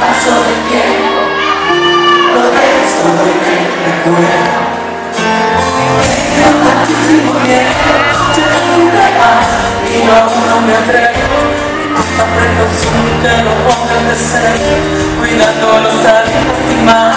paso del tiempo Lo ves todo en el recuerdo Tengo muchísimo miedo Yo y aún no me atrevo. La precaución que no pongan de ser. Cuidando los ánimos y más